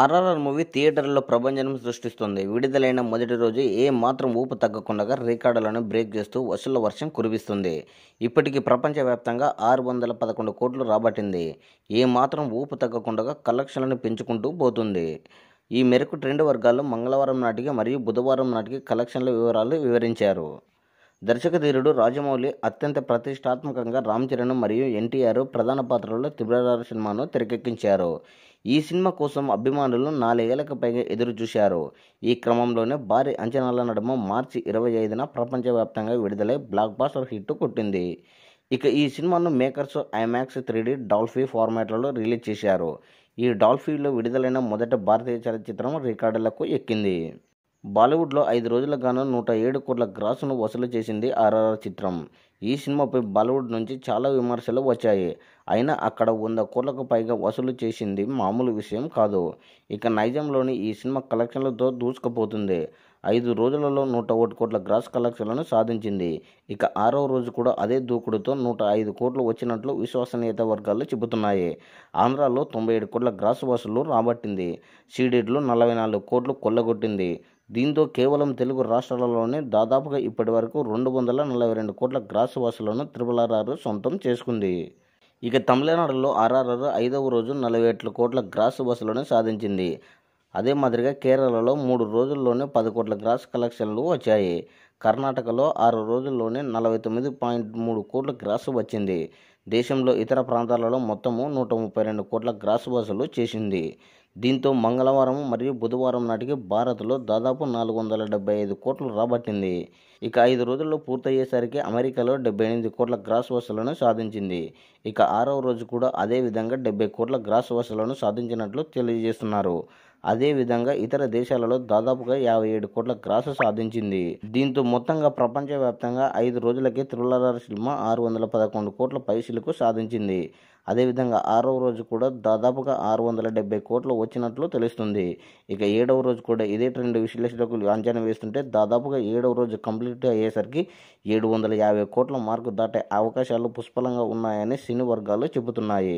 RRR movie థియేటర్లో ప్రభంజనం సృష్టిస్తుంది. విడుదలైన మొదటి రోజు ఏ మాత్రం ఊపు తగ్గకుండా రికార్డులను బ్రేక్ చేస్తూ వసూళ్ళ వర్షం కురిపిస్తుంది. ఇప్పటికీ ప్రపంచవ్యాప్తంగా ఆరు వందల పదకొండు కోట్లు రాబట్టింది. ఏ మాత్రం ఊపు తగ్గకుండా కలెక్షన్లను పెంచుకుంటూ పోతుంది. ఈ మేరకు ట్రెండ్ వర్గాలు మంగళవారం నాటికి మరియు బుధవారం నాటికి కలెక్షన్ల వివరాలు వివరించారు. దర్శకధీరుడు రాజమౌళి అత్యంత ప్రతిష్టాత్మకంగా రామ్ చరణ్ మరియు ఎన్టీఆర్ ప్రధాన పాత్రలో త్రిబులరారు సినిమాను తెరకెక్కించారు. ఈ సినిమా కోసం అభిమానులు నాలుగేళ్ళకు పైగా ఎదురు చూశారు. ఈ క్రమంలోనే భారీ అంచనాల నడుమ మార్చి ఇరవై ఐదున ప్రపంచవ్యాప్తంగా విడుదలై బ్లాక్ బాస్టర్ హిట్ కొట్టింది. ఇక ఈ సినిమాను makers IMAX three D Dolby ఫార్మాట్లలో release చేశారు. ఈ డాల్ఫీలో విడుదలైన మొదటి భారతీయ చలచిత్రం రికార్డులకు ఎక్కింది. బాలీవుడ్లో ఐదు రోజుల గాను నూట ఏడు కోట్ల గ్రాసును వసూలు చేసింది ఆర్ఆర్ఆర్ చిత్రం. ఈ సినిమాపై బాలీవుడ్ నుంచి చాలా విమర్శలు వచ్చాయి. అయినా అక్కడ వంద కోట్లకు పైగా వసూలు చేసింది మామూలు విషయం కాదు. ఇక నైజాంలోని ఈ సినిమా కలెక్షన్లతో దూసుకుపోతుంది. ఐదు రోజులలో నూట ఒకటి కోట్ల గ్రాస్ కలెక్షన్లను సాధించింది. ఇక ఆరో రోజు కూడా అదే దూకుడుతో నూట ఐదు కోట్లు వచ్చినట్లు విశ్వసనీయత వర్గాలు చెబుతున్నాయి. ఆంధ్రాలో తొంభై ఏడు కోట్ల గ్రాస్ వసూలు రాబట్టింది. సీడెడ్లు నలభై నాలుగు కోట్లు కొల్లగొట్టింది. దీంతో కేవలం తెలుగు రాష్ట్రాలలోనే దాదాపుగా ఇప్పటి వరకు రెండు వందల నలభై రెండు కోట్ల గ్రాస్ వసూలను ఆర్ఆర్ సొంతం చేసుకుంది. ఇక తమిళనాడులో ఆర్ఆర్ఆర్ ఐదవ రోజు నలభై ఏడు కోట్ల గ్రాస్ బస్సులను సాధించింది. అదే మాదిరిగా కేరళలో మూడు రోజుల్లోనే పది కోట్ల గ్రాస్ కలెక్షన్లు వచ్చాయి. కర్ణాటకలో ఆరు రోజుల్లోనే నలభై తొమ్మిది పాయింట్ మూడు కోట్ల గ్రాస్ వచ్చింది. దేశంలో ఇతర ప్రాంతాలలో మొత్తము నూట ముప్పై రెండు కోట్ల గ్రాస్ వసూలు చేసింది. దీంతో మంగళవారం మరియు బుధవారం నాటికి భారత్లో దాదాపు నాలుగు వందల డెబ్బై ఐదు కోట్లు రాబట్టింది. ఇక ఐదు రోజుల్లో పూర్తయ్యేసరికి అమెరికాలో డెబ్బై ఎనిమిది కోట్ల గ్రాస్ వసూలను సాధించింది. ఇక ఆరవ రోజు కూడా అదే విధంగా డెబ్బై కోట్ల గ్రాస్ వసూలను సాధించినట్లు తెలియజేస్తున్నారు. అదే విధంగా ఇతర దేశాలలో దాదాపుగా యాభై ఏడు కోట్ల గ్రాస్ సాధించింది. దీంతో మొత్తంగా ప్రపంచవ్యాప్తంగా ఐదు రోజులకే త్రిల్లర్ సినిమా ఆరు వందల పదకొండు కోట్ల పైసలకు సాధించింది. అదేవిధంగా ఆరవ రోజు కూడా దాదాపుగా ఆరు వందల డెబ్బై కోట్లు వచ్చినట్లు తెలుస్తుంది. ఇక ఏడవ రోజు కూడా ఇదే ట్రెండ్ విశ్లేషకులు అంచనా వేస్తుంటే దాదాపుగా ఏడవ రోజు కంప్లీట్ అయ్యేసరికి ఏడు వందల యాభై కోట్ల మార్కు దాటే అవకాశాలు పుష్కలంగా ఉన్నాయని సినీ వర్గాలు చెబుతున్నాయి.